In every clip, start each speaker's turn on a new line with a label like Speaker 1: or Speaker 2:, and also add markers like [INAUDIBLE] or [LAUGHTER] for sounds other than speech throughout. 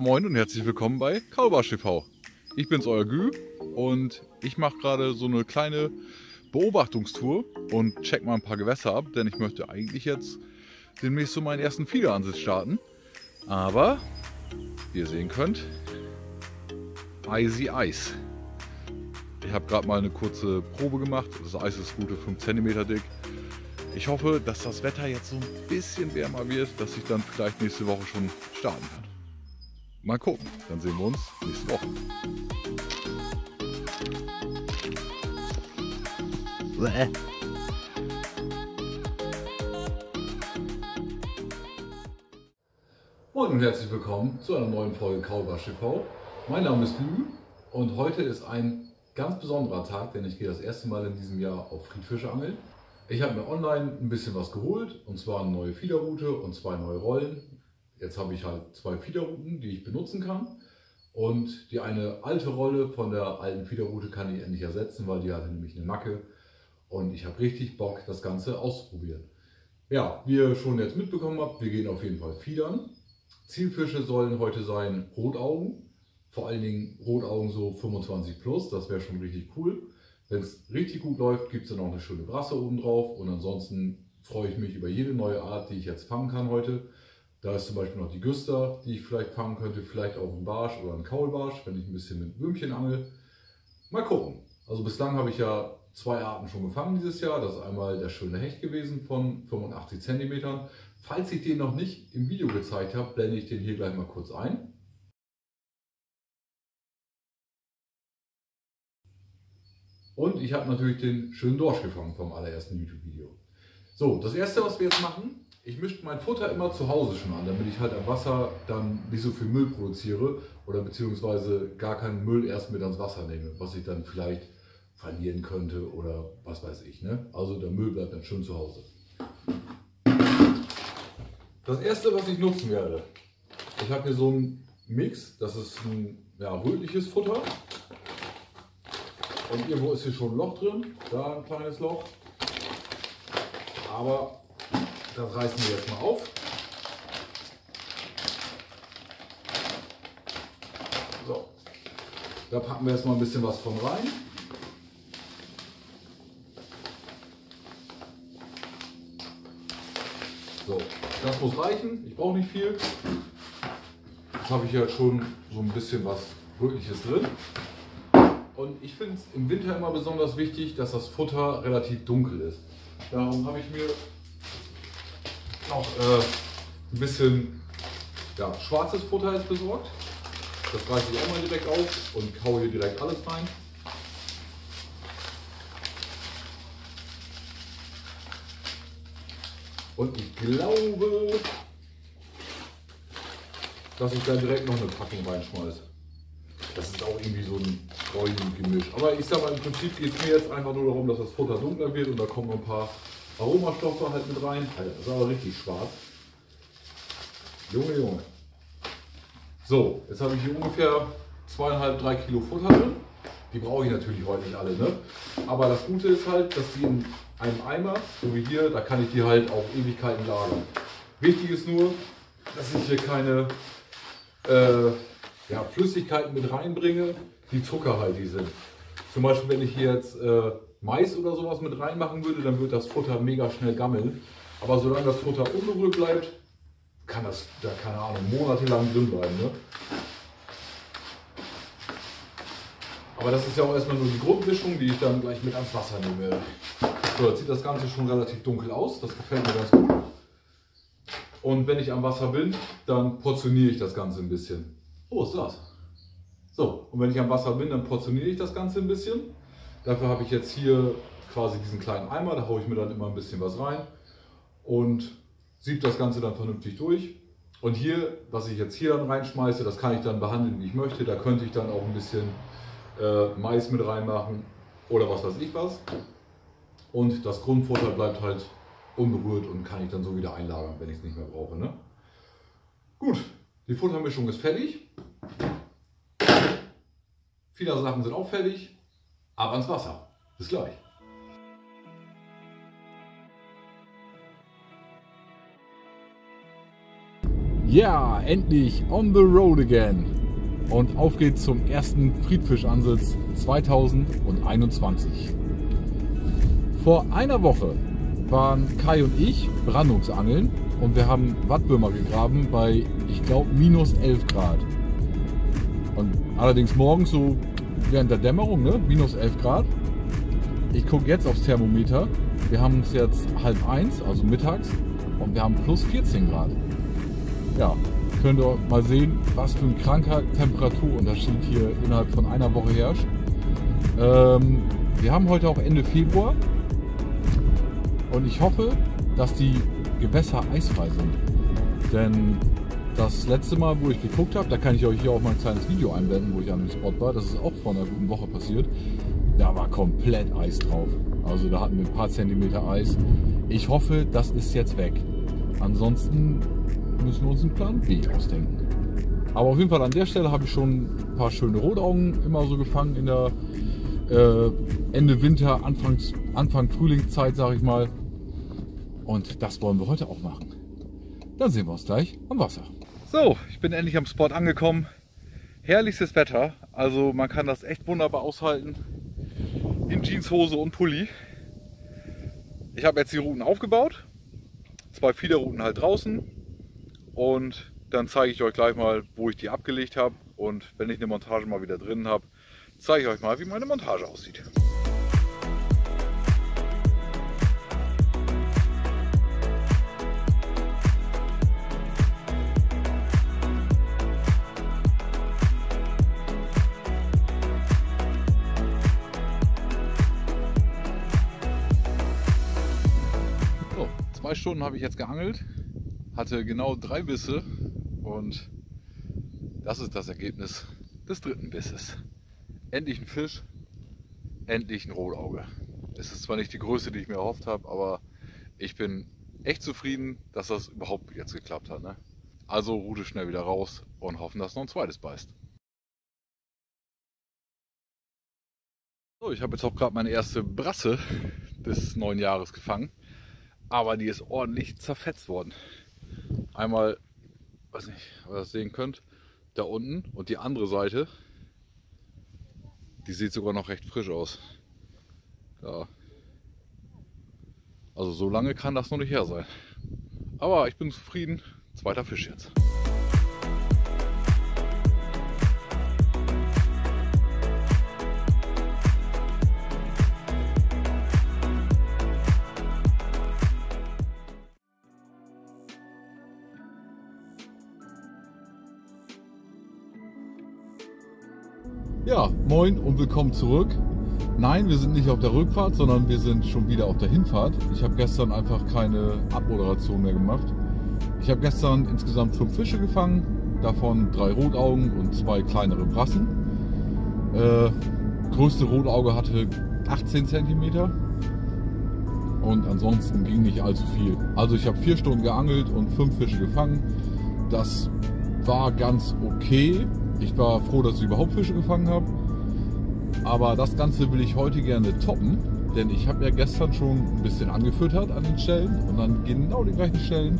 Speaker 1: Moin und herzlich willkommen bei Kaulbarsch TV. Ich bin's, euer Gü und ich mache gerade so eine kleine Beobachtungstour und check mal ein paar Gewässer ab, denn ich möchte eigentlich jetzt demnächst so meinen ersten Fiederansitz starten. Aber, wie ihr sehen könnt, Eisy Eis. Ich habe gerade mal eine kurze Probe gemacht. Das Eis ist gute 5 cm dick. Ich hoffe, dass das Wetter jetzt so ein bisschen wärmer wird, dass ich dann vielleicht nächste Woche schon starten kann. Mal gucken, dann sehen wir uns nächste Woche. Moin und herzlich willkommen zu einer neuen Folge Kaulbarsch TV. Mein Name ist Lü und heute ist ein ganz besonderer Tag, denn ich gehe das erste Mal in diesem Jahr auf Friedfische angeln. Ich habe mir online ein bisschen was geholt und zwar eine neue Fiederroute und zwei neue Rollen. Jetzt habe ich halt zwei Fiederrouten, die ich benutzen kann. Und die eine alte Rolle von der alten Fiederroute kann ich endlich ersetzen, weil die hatte nämlich eine Macke. Und ich habe richtig Bock, das Ganze auszuprobieren. Ja, wie ihr schon jetzt mitbekommen habt, wir gehen auf jeden Fall fiedern. Zielfische sollen heute sein Rotaugen. Vor allen Dingen Rotaugen so 25 plus, das wäre schon richtig cool. Wenn es richtig gut läuft, gibt es dann auch eine schöne Brasse oben drauf. Und ansonsten freue ich mich über jede neue Art, die ich jetzt fangen kann heute. Da ist zum Beispiel noch die Güster, die ich vielleicht fangen könnte, vielleicht auch ein Barsch oder ein Kaulbarsch, wenn ich ein bisschen mit Würmchen angel. Mal gucken. Also bislang habe ich ja zwei Arten schon gefangen dieses Jahr. Das ist einmal der schöne Hecht gewesen von 85 cm. Falls ich den noch nicht im Video gezeigt habe, blende ich den hier gleich mal kurz ein. Und ich habe natürlich den schönen Dorsch gefangen vom allerersten YouTube-Video. So, das erste, was wir jetzt machen, ich mische mein Futter immer zu Hause schon an, damit ich halt am Wasser dann nicht so viel Müll produziere oder beziehungsweise gar keinen Müll erst mit ans Wasser nehme, was ich dann vielleicht verlieren könnte oder was weiß ich. Ne? Also der Müll bleibt dann schön zu Hause. Das erste, was ich nutzen werde, ich habe hier so einen Mix, das ist ein ja, rötliches Futter. Und irgendwo ist hier schon ein Loch drin, da ein kleines Loch. Aber das reißen wir jetzt mal auf. So, da packen wir jetzt mal ein bisschen was von rein. So, das muss reichen. Ich brauche nicht viel. Jetzt habe ich ja schon so ein bisschen was Rötliches drin. Und ich finde es im Winter immer besonders wichtig, dass das Futter relativ dunkel ist. Darum habe ich mir noch äh, ein bisschen ja, schwarzes Futter jetzt besorgt. Das reiße ich auch mal direkt auf und kaue hier direkt alles rein. Und ich glaube, dass ich da direkt noch eine Packung reinschmeiße. Das ist auch irgendwie so ein Gemisch. Aber ich sag mal, im Prinzip geht es mir jetzt einfach nur darum, dass das Futter dunkler wird und da kommen ein paar Aromastoffe halt mit rein. Alter, das ist aber richtig schwarz. Junge, Junge. So, jetzt habe ich hier ungefähr zweieinhalb, drei Kilo Futter drin. Die brauche ich natürlich heute nicht alle, ne? Aber das Gute ist halt, dass die in einem Eimer, so wie hier, da kann ich die halt auch Ewigkeiten lagern. Wichtig ist nur, dass ich hier keine äh, ja, Flüssigkeiten mit reinbringe, die zuckerhaltig sind. Zum Beispiel, wenn ich hier jetzt äh, Mais oder sowas mit reinmachen würde, dann wird das Futter mega schnell gammeln. Aber solange das Futter unberührt bleibt, kann das da, keine Ahnung, monatelang drin bleiben. Ne? Aber das ist ja auch erstmal nur die Grundmischung, die ich dann gleich mit ans Wasser nehmen werde. So, jetzt sieht das Ganze schon relativ dunkel aus. Das gefällt mir ganz gut. Und wenn ich am Wasser bin, dann portioniere ich das Ganze ein bisschen. Oh, ist das. So, und wenn ich am Wasser bin, dann portioniere ich das Ganze ein bisschen. Dafür habe ich jetzt hier quasi diesen kleinen Eimer, da haue ich mir dann immer ein bisschen was rein und sieb das Ganze dann vernünftig durch. Und hier, was ich jetzt hier dann reinschmeiße, das kann ich dann behandeln, wie ich möchte. Da könnte ich dann auch ein bisschen äh, Mais mit reinmachen oder was weiß ich was. Und das Grundfutter bleibt halt unberührt und kann ich dann so wieder einlagern, wenn ich es nicht mehr brauche. Ne? Gut, die Futtermischung ist fertig. Viele Sachen sind auch fertig. Ab ans Wasser. Bis gleich. Ja, endlich on the road again. Und auf geht's zum ersten Friedfischansitz 2021. Vor einer Woche waren Kai und ich Brandungsangeln und wir haben Wattwürmer gegraben bei, ich glaube, minus 11 Grad. Und allerdings morgens so während der Dämmerung, ne? minus 11 Grad. Ich gucke jetzt aufs Thermometer. Wir haben es jetzt halb eins, also mittags, und wir haben plus 14 Grad. Ja, könnt ihr mal sehen, was für ein kranker Temperaturunterschied hier innerhalb von einer Woche herrscht. Ähm, wir haben heute auch Ende Februar und ich hoffe, dass die Gewässer eisfrei sind. Denn das letzte Mal, wo ich geguckt habe, da kann ich euch hier auch mal ein kleines Video einblenden, wo ich an dem Spot war. Das ist auch vor einer guten Woche passiert. Da war komplett Eis drauf. Also da hatten wir ein paar Zentimeter Eis. Ich hoffe, das ist jetzt weg. Ansonsten müssen wir uns einen Plan B ausdenken. Aber auf jeden Fall an der Stelle habe ich schon ein paar schöne Rotaugen immer so gefangen in der äh, Ende Winter, Anfangs, Anfang Frühlingszeit, sage ich mal. Und das wollen wir heute auch machen. Dann sehen wir uns gleich am Wasser. So, ich bin endlich am Spot angekommen. Herrlichstes Wetter, also man kann das echt wunderbar aushalten. In Jeanshose und Pulli. Ich habe jetzt die Routen aufgebaut. Zwei Fiederrouten halt draußen. Und dann zeige ich euch gleich mal, wo ich die abgelegt habe. Und wenn ich eine Montage mal wieder drin habe, zeige ich euch mal, wie meine Montage aussieht. Stunden habe ich jetzt geangelt, hatte genau drei Bisse und das ist das Ergebnis des dritten Bisses. Endlich ein Fisch, endlich ein Rotauge. Es ist zwar nicht die Größe, die ich mir erhofft habe, aber ich bin echt zufrieden, dass das überhaupt jetzt geklappt hat. Ne? Also Route schnell wieder raus und hoffen, dass noch ein zweites beißt. So, ich habe jetzt auch gerade meine erste Brasse des neuen Jahres gefangen, aber die ist ordentlich zerfetzt worden. Einmal, weiß nicht, ob ihr das sehen könnt, da unten und die andere Seite, die sieht sogar noch recht frisch aus. Ja. Also so lange kann das noch nicht her sein. Aber ich bin zufrieden. Zweiter Fisch jetzt. Ja, moin und willkommen zurück. Nein, wir sind nicht auf der Rückfahrt, sondern wir sind schon wieder auf der Hinfahrt. Ich habe gestern einfach keine Abmoderation mehr gemacht. Ich habe gestern insgesamt fünf Fische gefangen, davon drei Rotaugen und zwei kleinere Brassen. Äh, größte Rotauge hatte 18 cm und ansonsten ging nicht allzu viel. Also ich habe vier Stunden geangelt und fünf Fische gefangen. Das war ganz okay. Ich war froh, dass ich überhaupt Fische gefangen habe. Aber das Ganze will ich heute gerne toppen, denn ich habe ja gestern schon ein bisschen angefüttert an den Stellen und an genau den gleichen Stellen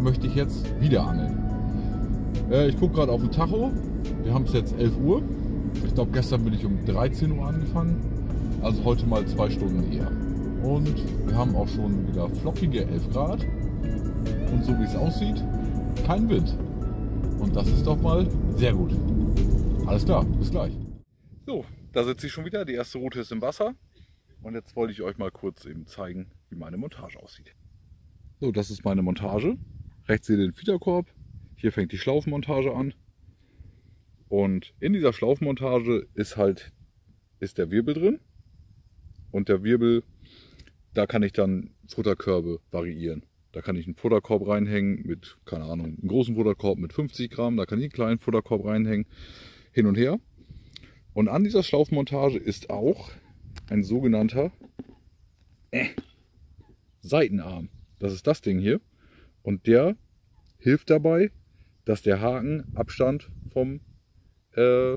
Speaker 1: möchte ich jetzt wieder angeln. Äh, ich gucke gerade auf den Tacho. Wir haben es jetzt 11 Uhr. Ich glaube, gestern bin ich um 13 Uhr angefangen. Also heute mal zwei Stunden eher. Und wir haben auch schon wieder flockige 11 Grad. Und so wie es aussieht, kein Wind. Und das ist doch mal sehr gut. Alles klar, bis gleich. So, da sitze ich schon wieder. Die erste Route ist im Wasser. Und jetzt wollte ich euch mal kurz eben zeigen, wie meine Montage aussieht. So, das ist meine Montage. Rechts seht ihr den Fiederkorb. Hier fängt die Schlaufenmontage an. Und in dieser Schlaufenmontage ist halt ist der Wirbel drin. Und der Wirbel, da kann ich dann Futterkörbe variieren. Da kann ich einen Futterkorb reinhängen mit, keine Ahnung, einen großen Futterkorb mit 50 Gramm. Da kann ich einen kleinen Futterkorb reinhängen. Hin und her. Und an dieser Schlaufmontage ist auch ein sogenannter äh, Seitenarm. Das ist das Ding hier. Und der hilft dabei, dass der Haken Abstand vom äh,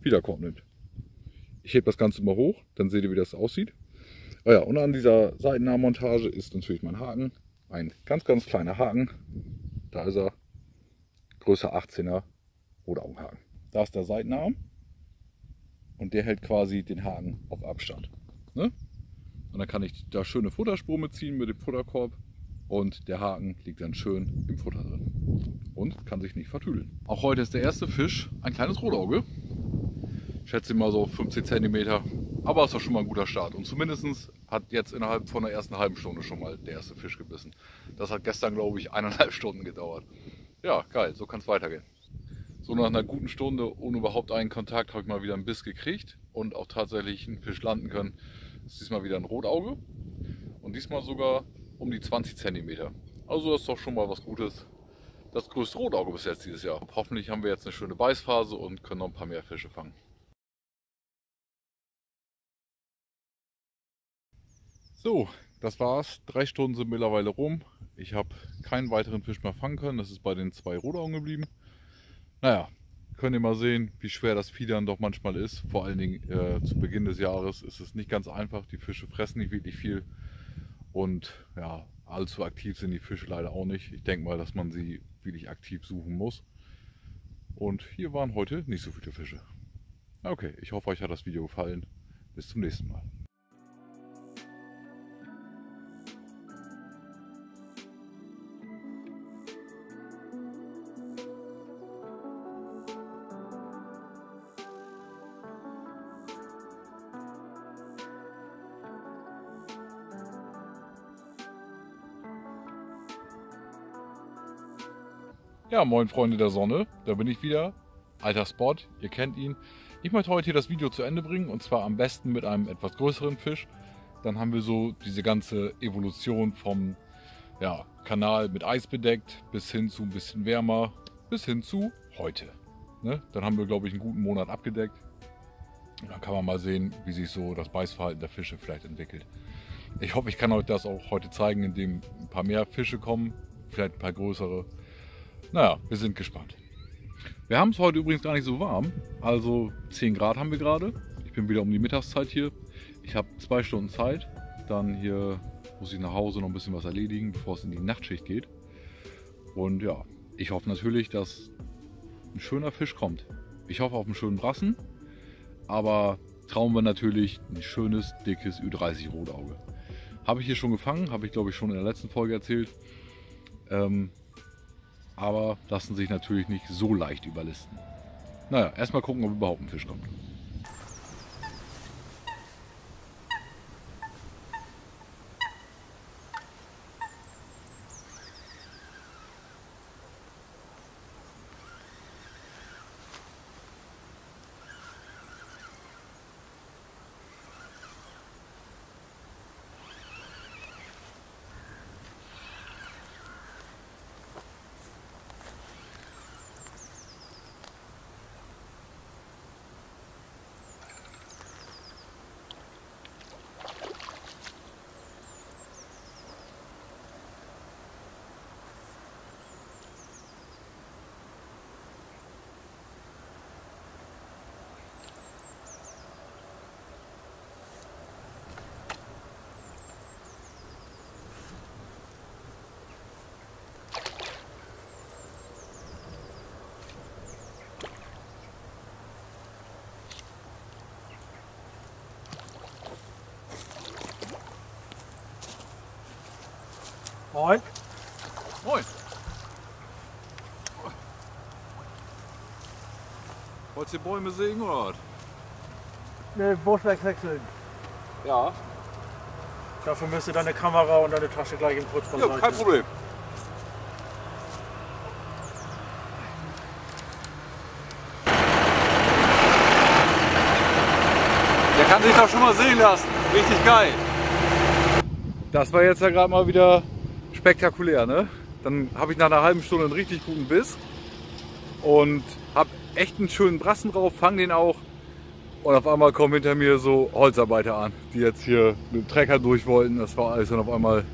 Speaker 1: Wiederkorb nimmt. Ich hebe das Ganze mal hoch, dann seht ihr, wie das aussieht. Oh ja, und an dieser Seitenarmmontage ist natürlich mein Haken. Ein ganz, ganz kleiner Haken. Da ist er. Größe 18er Rotaugenhaken. Da ist der Seitenarm und der hält quasi den Haken auf Abstand. Ne? Und dann kann ich da schöne Futterspur mitziehen mit dem Futterkorb und der Haken liegt dann schön im Futter drin und kann sich nicht vertüdeln. Auch heute ist der erste Fisch ein kleines Rotauge. Ich schätze mal so 15 cm, aber ist doch schon mal ein guter Start. Und zumindest hat jetzt innerhalb von der ersten halben Stunde schon mal der erste Fisch gebissen. Das hat gestern, glaube ich, eineinhalb [LAUGHS] Stunden gedauert. Ja, geil, so kann es weitergehen. So nach einer guten Stunde ohne überhaupt einen Kontakt habe ich mal wieder einen Biss gekriegt und auch tatsächlich einen Fisch landen können. Das ist diesmal wieder ein Rotauge und diesmal sogar um die 20 cm. Also das ist doch schon mal was Gutes. Das größte Rotauge bis jetzt dieses Jahr. Hoffentlich haben wir jetzt eine schöne Beißphase und können noch ein paar mehr Fische fangen. So, das war's. Drei Stunden sind mittlerweile rum. Ich habe keinen weiteren Fisch mehr fangen können. Das ist bei den zwei Rotaugen geblieben. Naja, könnt ihr mal sehen, wie schwer das Fiedern doch manchmal ist. Vor allen Dingen äh, zu Beginn des Jahres ist es nicht ganz einfach. Die Fische fressen nicht wirklich viel. Und ja, allzu aktiv sind die Fische leider auch nicht. Ich denke mal, dass man sie wirklich aktiv suchen muss. Und hier waren heute nicht so viele Fische. Okay, ich hoffe, euch hat das Video gefallen. Bis zum nächsten Mal. Ja, moin Freunde der Sonne, da bin ich wieder. Alter Spot, ihr kennt ihn. Ich möchte heute hier das Video zu Ende bringen und zwar am besten mit einem etwas größeren Fisch. Dann haben wir so diese ganze Evolution vom ja, Kanal mit Eis bedeckt bis hin zu ein bisschen wärmer bis hin zu heute. Ne? Dann haben wir, glaube ich, einen guten Monat abgedeckt. Und dann kann man mal sehen, wie sich so das Beißverhalten der Fische vielleicht entwickelt. Ich hoffe, ich kann euch das auch heute zeigen, indem ein paar mehr Fische kommen, vielleicht ein paar größere. Naja, wir sind gespannt. Wir haben es heute übrigens gar nicht so warm. Also 10 Grad haben wir gerade. Ich bin wieder um die Mittagszeit hier. Ich habe zwei Stunden Zeit. Dann hier muss ich nach Hause noch ein bisschen was erledigen, bevor es in die Nachtschicht geht. Und ja, ich hoffe natürlich, dass ein schöner Fisch kommt. Ich hoffe auf einen schönen Brassen. Aber trauen wir natürlich ein schönes, dickes Ü30 Rotauge. Habe ich hier schon gefangen, habe ich glaube ich schon in der letzten Folge erzählt. Ähm, aber lassen sich natürlich nicht so leicht überlisten. Naja, erstmal gucken, ob überhaupt ein Fisch kommt.
Speaker 2: Moin.
Speaker 1: Moin. Wolltest du die Bäume sägen oder was?
Speaker 2: Ne, Buschwerk wechseln.
Speaker 1: Ja.
Speaker 2: Dafür müsste deine Kamera und deine Tasche gleich im Putzband
Speaker 1: Ja, kein Problem. Der kann sich doch schon mal sehen lassen. Richtig geil. Das war jetzt ja gerade mal wieder spektakulär, ne? Dann habe ich nach einer halben Stunde einen richtig guten Biss und habe echt einen schönen Brassen drauf, fang den auch. Und auf einmal kommen hinter mir so Holzarbeiter an, die jetzt hier mit dem Trecker durch wollten. Das war alles dann auf einmal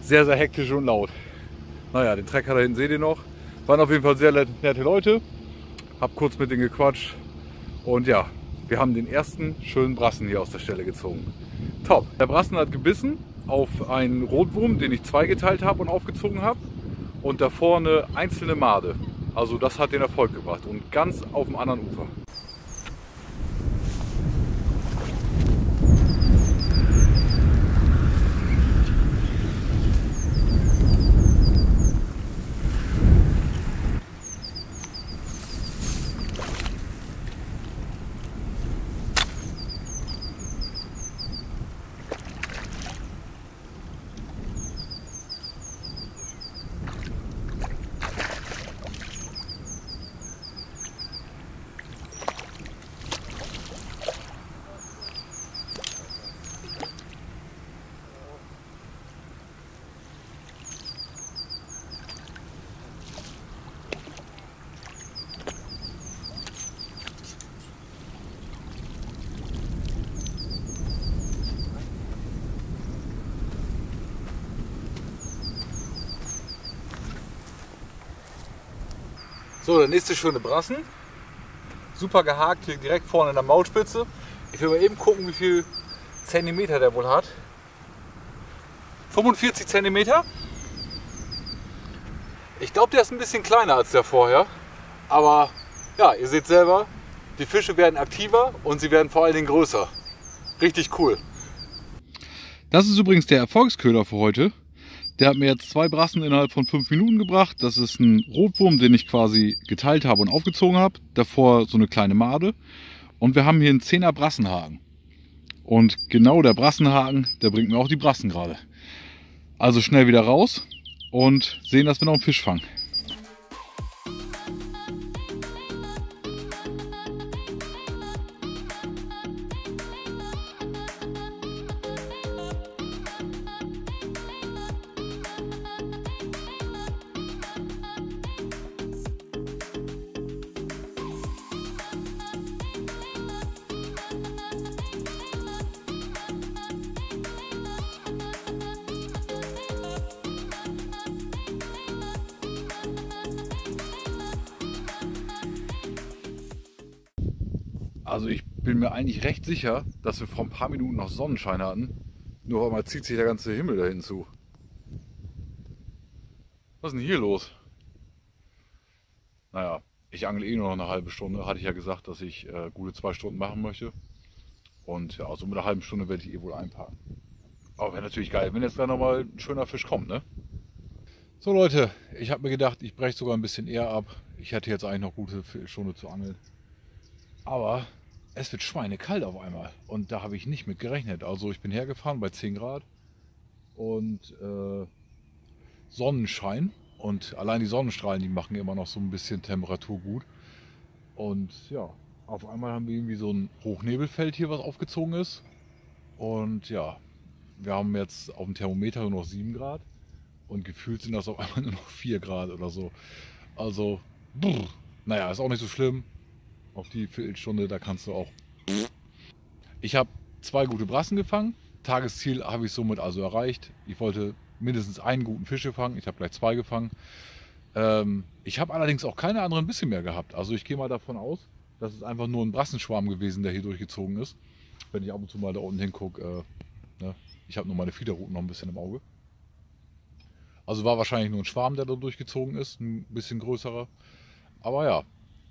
Speaker 1: sehr, sehr hektisch und laut. Naja, den Trecker da hinten seht ihr noch. Waren auf jeden Fall sehr nette Leute. Hab kurz mit denen gequatscht. Und ja, wir haben den ersten schönen Brassen hier aus der Stelle gezogen. Top. Der Brassen hat gebissen auf einen Rotwurm, den ich zweigeteilt habe und aufgezogen habe. Und da vorne einzelne Made. Also das hat den Erfolg gebracht und ganz auf dem anderen Ufer. So, der nächste schöne Brassen. Super gehakt, hier direkt vorne in der Maulspitze. Ich will mal eben gucken, wie viel Zentimeter der wohl hat. 45 Zentimeter. Ich glaube, der ist ein bisschen kleiner als der vorher. Aber ja, ihr seht selber, die Fische werden aktiver und sie werden vor allen Dingen größer. Richtig cool. Das ist übrigens der Erfolgsköder für heute. Der hat mir jetzt zwei Brassen innerhalb von fünf Minuten gebracht. Das ist ein Rotwurm, den ich quasi geteilt habe und aufgezogen habe. Davor so eine kleine Made. Und wir haben hier einen 10er Brassenhaken. Und genau der Brassenhaken, der bringt mir auch die Brassen gerade. Also schnell wieder raus und sehen, dass wir noch einen Fisch fangen. Also ich bin mir eigentlich recht sicher, dass wir vor ein paar Minuten noch Sonnenschein hatten. Nur auf einmal zieht sich der ganze Himmel dahin zu. Was ist denn hier los? Naja, ich angel eh nur noch eine halbe Stunde. Hatte ich ja gesagt, dass ich äh, gute zwei Stunden machen möchte. Und ja, so mit einer halben Stunde werde ich eh wohl einparken. Aber wäre natürlich geil, wenn jetzt da nochmal ein schöner Fisch kommt, ne? So Leute, ich habe mir gedacht, ich breche sogar ein bisschen eher ab. Ich hätte jetzt eigentlich noch gute Stunde zu angeln. Aber es wird schweinekalt auf einmal. Und da habe ich nicht mit gerechnet. Also ich bin hergefahren bei 10 Grad und äh, Sonnenschein. Und allein die Sonnenstrahlen, die machen immer noch so ein bisschen Temperatur gut. Und ja, auf einmal haben wir irgendwie so ein Hochnebelfeld hier, was aufgezogen ist. Und ja, wir haben jetzt auf dem Thermometer nur noch 7 Grad. Und gefühlt sind das auf einmal nur noch 4 Grad oder so. Also, brr, naja, ist auch nicht so schlimm auf die Viertelstunde, da kannst du auch. Ich habe zwei gute Brassen gefangen. Tagesziel habe ich somit also erreicht. Ich wollte mindestens einen guten Fisch fangen. Ich habe gleich zwei gefangen. Ähm, ich habe allerdings auch keine anderen Bisse mehr gehabt. Also ich gehe mal davon aus, dass es einfach nur ein Brassenschwarm gewesen, der hier durchgezogen ist. Wenn ich ab und zu mal da unten hingucke, äh, ne? ich habe nur meine Fiederrouten noch ein bisschen im Auge. Also war wahrscheinlich nur ein Schwarm, der da durchgezogen ist, ein bisschen größerer. Aber ja,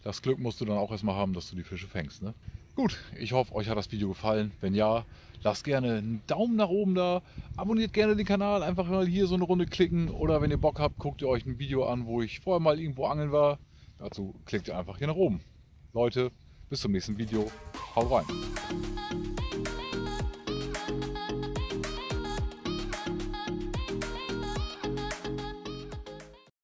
Speaker 1: das Glück musst du dann auch erstmal haben, dass du die Fische fängst. Ne? Gut, ich hoffe, euch hat das Video gefallen. Wenn ja, lasst gerne einen Daumen nach oben da. Abonniert gerne den Kanal, einfach mal hier so eine Runde klicken. Oder wenn ihr Bock habt, guckt ihr euch ein Video an, wo ich vorher mal irgendwo angeln war. Dazu klickt ihr einfach hier nach oben. Leute, bis zum nächsten Video. Haut rein.